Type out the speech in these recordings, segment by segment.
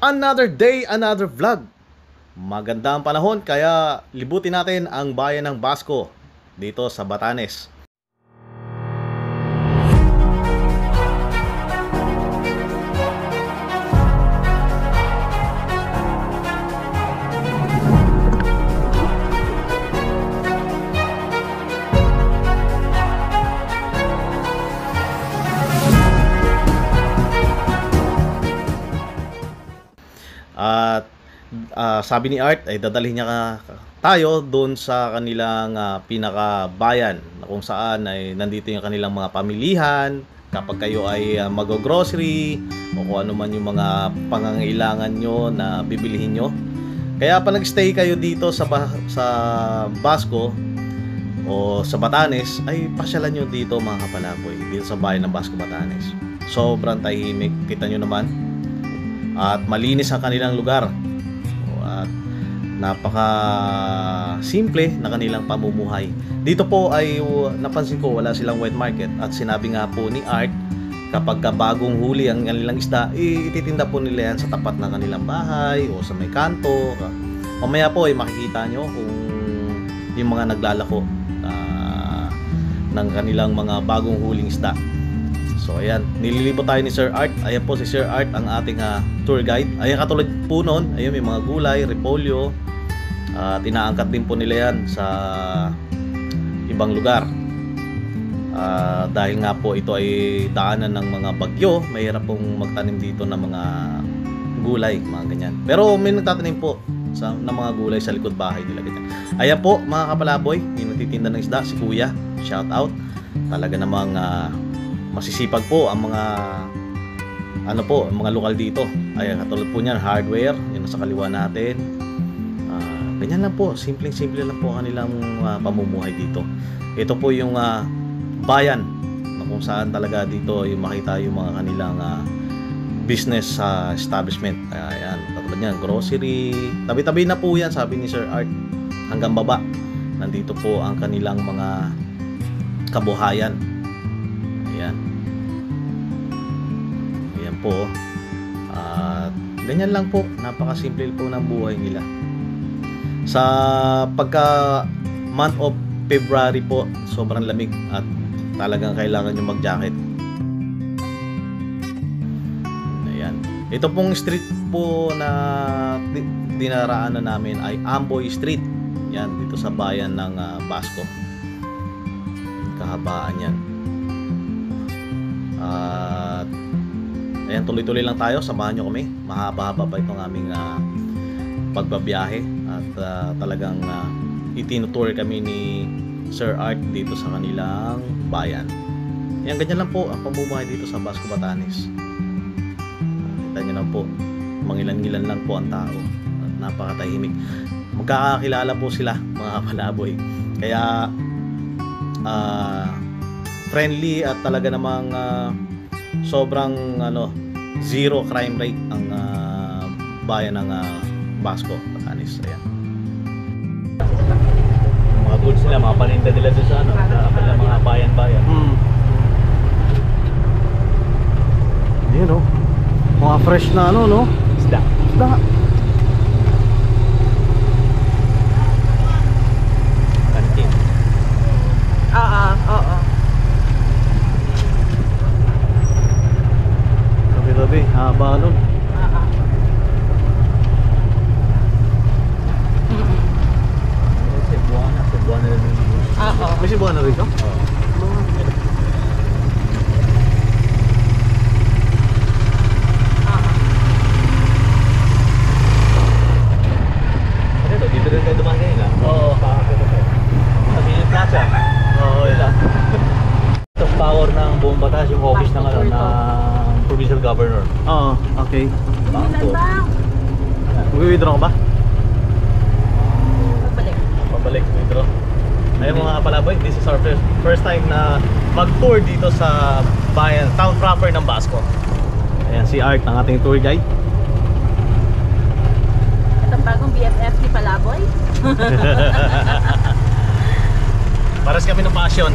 Another day, another vlog. Maganda ang panahon kaya libutin natin ang bayan ng Basco dito sa Batanes. Ah, sabi ni Art ay dadalhin niya ka- tayo doon sa kanilang ah, pinakabayan na kung saan ay nandito yung kanilang mga pamilihan kapag kayo ay ah, mag-grocery o kung ano man yung mga pangangailangan nyo na bibilihin nyo. Kaya pa nag-stay kayo dito sa ba- sa Basco o sa Batanes ay pasyalan nyo dito mga kapalaboy dito sa bayan ng Basco Batanes. Sobrang tahimik, kita nyo naman at malinis ang kanilang lugar at napaka simple na kanilang pamumuhay. Dito po ay uh, napansin ko wala silang wet market. At sinabi nga po ni Art kapag ka bagong huli ang kanilang isda ititinda po nila yan sa tapat ng kanilang bahay o sa may kanto. Mamaya po ay makikita nyo kung yung mga naglalako ah, ng kanilang mga bagong huling isda So ayan, nililibot tayo ni Sir Art. Ayan po si Sir Art ang ating ah, tour guide. Ayan katulad po noon, ayun may mga gulay, repolyo. At inaangkat din po nila yan sa ibang lugar. Ah, dahil nga po ito ay daanan ng mga bagyo, mahirap pong magtanim dito ng mga gulay, mga ganyan. Pero may nagtatanim po sa ng mga gulay sa likod bahay nila ganyan. Ayan po mga kapalaboy, yung nagtitinda ng isda, si Kuya. Shout out. Talaga namang ah, masisipag po ang mga ano po, ang mga lokal dito. Ay katulad po niyan, hardware, yun sa kaliwa natin. Ah, ganyan lang po, simpleng-simple lang po ang kanilang ah, pamumuhay dito. Ito po yung ah, bayan na kung saan talaga dito yung makita yung mga kanilang ah, business sa establishment. Ayan, katulad niyan, grocery. Tabi-tabi na po yan, sabi ni Sir Art. Hanggang baba. Nandito po ang kanilang mga kabuhayan. Ayan. Po. At ganyan lang po. Napakasimple po ng buhay nila. Sa pagka month of February po, sobrang lamig at talagang kailangan nyo mag-jacket. Ayan. Ito pong street po na di- dinaraanan namin ay Amboy Street. Yan, dito sa bayan ng ah, Basco. Kahabaan yan. At ayan, tuloy-tuloy lang tayo. Samahan nyo kami. Mahaba-haba pa itong aming ah, pagbabiyahe. At ah, talagang uh, itinutour kami ni Sir Art dito sa kanilang bayan. Ayan, ganyan lang po ang pamumuhay dito sa Basco, Batanes. Kita nyo lang po. Mangilan-ngilan lang po ang tao. At napakatahimik. Magkakakilala po sila, mga kapalaboy. Kaya, ah, friendly at talaga namang ah, sobrang ano zero crime rate ang ah, bayan ng ah, Basco, Batanes. Ayan. Mga goods nila, mga paninda nila doon sa ano, sa mga bayan-bayan. Hmm. Yan oh. Mga fresh na ano no? Isda. Isda. Kantin. Oo, oo. Tabi-tabi, haba nun. Oo. Cebuana, Cebuana rin yung Oo. May sibuan na rito? Oo. Ano dito rin kayo dumaan kanina? Oo. Sa Philip Plaza. Oo, yan. Ito power ng buong batas, yung office ng, ano, ng provincial governor. Oo, okay. Ilan ba? Mag-withdraw ka ba? Pabalik. Pabalik, Pedro. Ayun mga kapalaboy, this is our first, first time na mag-tour dito sa bayan, town proper ng Basco. Ayan si Art, ang ating tour guide. Ito ang bagong BFF ni Palaboy. Paras kami ng passion.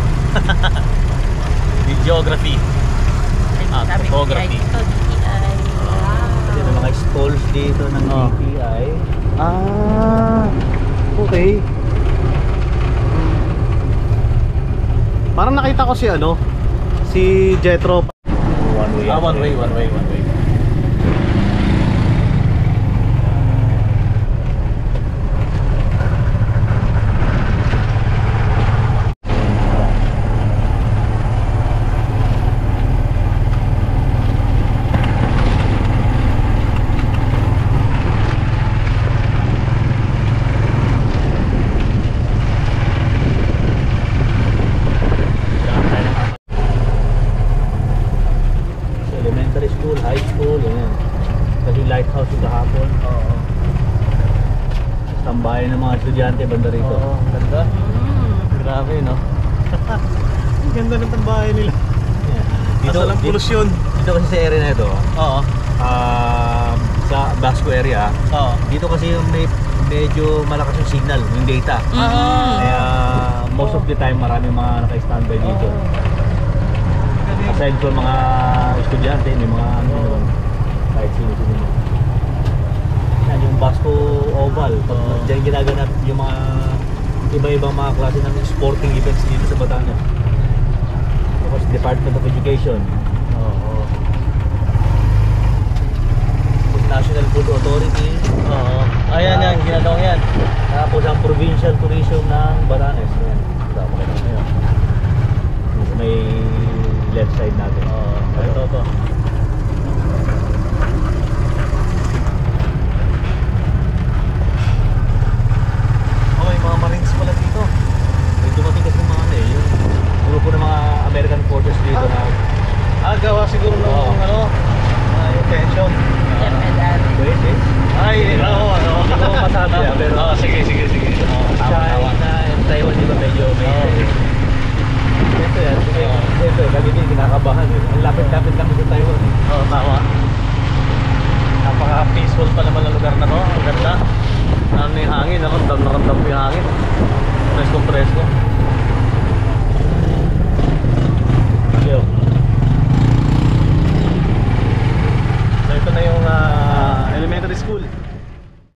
Videography. Ko, photography. DTI. Wow. Ayan ang mga stalls. dito ng Oh. DTI. Ah, okay. Parang nakita ko si ano, si Jetro. One way. Ah, one way, one way, one way. Sa elementary school, high school, yan. Kasi lighthouse yung kahapon. Oo. Tambayan ng mga estudyante banda rito. Oo, ganda. Mm. Grabe, no? Ang ganda ng tambahay nila. Yeah. Dito, Asa lang dito, polusyon. dito kasi sa area na ito, Oo. ah, sa Basco area, Oo. dito kasi yung may medyo malakas yung signal, yung data. Mm. Kaya most of the time marami mga naka-standby dito. Aside from mga estudyante, may mga ano kahit sino-sino. Yan yung Basco Oval, pag Oo. diyan ginaganap yung mga iba-ibang mga klase ng sporting events dito sa Batangas. Tapos Department of Education, Oo. tapos National Food Authority, Oo. Ayan yan, ginagawa yan. tapos ang Provincial Tourism ng Batanes. Yan. Tama kayo na may left side natin. Oo. Ito, ito. Oh, may mga Marines pala dito. May dumating kasi mga ano eh, yung grupo ng mga American forces dito na Ah, gawa siguro ng Oo. ano, ah, yung tension. FLR. pwede. Ay, oo, ano. Hindi ko masabi ah, pero Oo, sige, sige, sige. Oo, China and Taiwan di ba medyo may Oo. Ito yan, sige. Oo. Ito, lagi din kinakabahan eh. Ang lapit-lapit kami sa Taiwan eh. Oo, tama. Napaka-peaceful pa naman ang lugar na to. Ang ganda. Ano yung hangin, ako, ramdam na ramdam ko yung hangin.